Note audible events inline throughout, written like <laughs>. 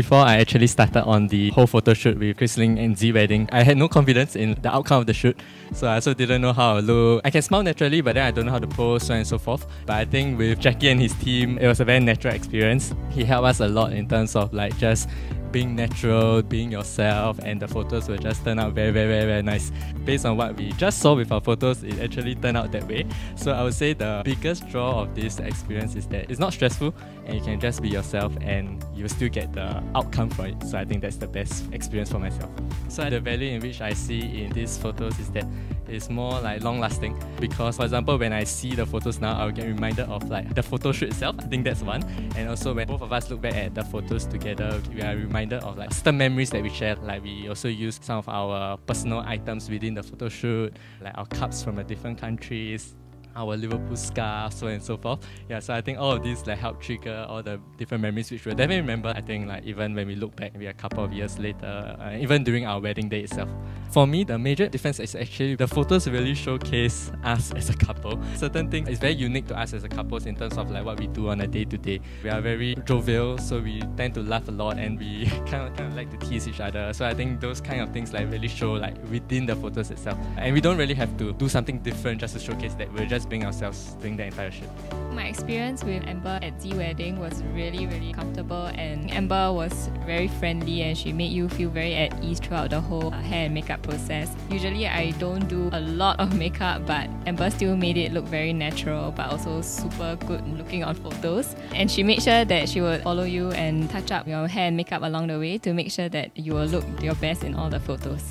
before I actually started on the whole photo shoot with Chris Ling and Z Wedding, I had no confidence in the outcome of the shoot. So I also didn't know how I look. I can smile naturally, but then I don't know how to pose, so and so forth. But I think with Jackie and his team, it was a very natural experience. He helped us a lot in terms of like just being natural, being yourself, and the photos will just turn out very, very, very, very nice. Based on what we just saw with our photos, it actually turned out that way. So I would say the biggest draw of this experience is that it's not stressful and you can just be yourself and you still get the outcome for it. So I think that's the best experience for myself. So the value in which I see in these photos is that it's more like long lasting because for example when I see the photos now I'll get reminded of like the photo shoot itself. I think that's one. And also when both of us look back at the photos together, we are reminded of like certain memories that we shared Like we also use some of our personal items within the photo shoot, like our cups from the different countries, our Liverpool scarf, so and so forth. Yeah, so I think all of these like help trigger all the different memories which we'll definitely remember. I think like even when we look back, maybe a couple of years later, uh, even during our wedding day itself. For me, the major difference is actually the photos really showcase us as a couple. Certain things is very unique to us as a couple in terms of like what we do on a day to day. We are very jovial, so we tend to laugh a lot and we <laughs> kind of kind of like to tease each other. So I think those kind of things like really show like within the photos itself. And we don't really have to do something different just to showcase that we're just being ourselves during the entire shoot. My experience with Amber at Z Wedding was really, really comfortable, and Amber was very friendly and she made you feel very at ease throughout the whole hair and makeup process. Usually, I don't do a lot of makeup, but Amber still made it look very natural, but also super good looking on photos. And she made sure that she would follow you and touch up your hair and makeup along the way to make sure that you will look your best in all the photos.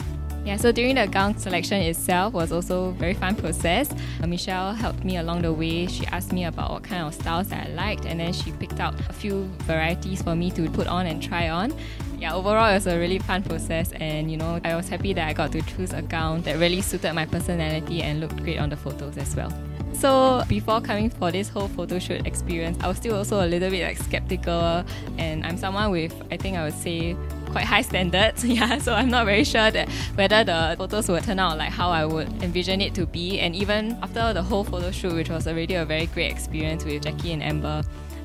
Yeah, so during the gown selection itself was also very fun process. Uh, Michelle helped me along the way. She asked me about what kind of styles that I liked and then she picked out a few varieties for me to put on and try on. Yeah, overall it was a really fun process and you know, I was happy that I got to choose a gown that really suited my personality and looked great on the photos as well. So before coming for this whole photo shoot experience, I was still also a little bit like skeptical and I'm someone with I think I would say quite high standards. <laughs> Yeah, so I'm not very sure that whether the photos would turn out like how I would envision it to be. And even after the whole photo shoot, which was already a very great experience with Jackie and Amber,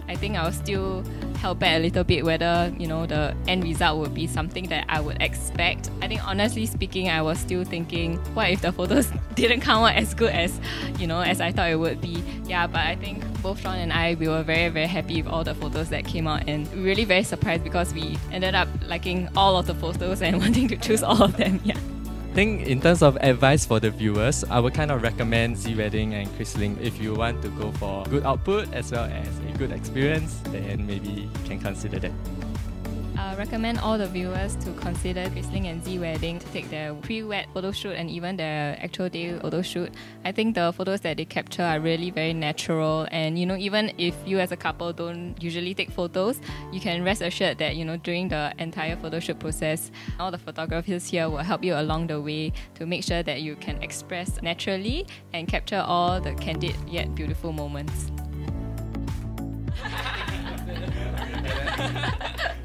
I think I was still held back a little bit whether you know the end result would be something that I would expect. I think honestly speaking, I was still thinking, what if the photos <laughs> didn't come out as good as you know as I thought it would be? Yeah, but I think both Shaun and I we were very very happy with all the photos that came out and really very surprised because we ended up liking all of the photos and <laughs> wanting to choose all of them. Yeah think in terms of advice for the viewers, I would kind of recommend Z Wedding and Chris Ling if you want to go for good output as well as a good experience, then maybe you can consider that uh, recommend all the viewers to consider Chris and Z Wedding to take their pre-wed photo shoot and even their actual day photo shoot. I think the photos that they capture are really very natural and you know even if you as a couple don't usually take photos, you can rest assured that you know during the entire photo shoot process, all the photographers here will help you along the way to make sure that you can express naturally and capture all the candid yet beautiful moments. <laughs>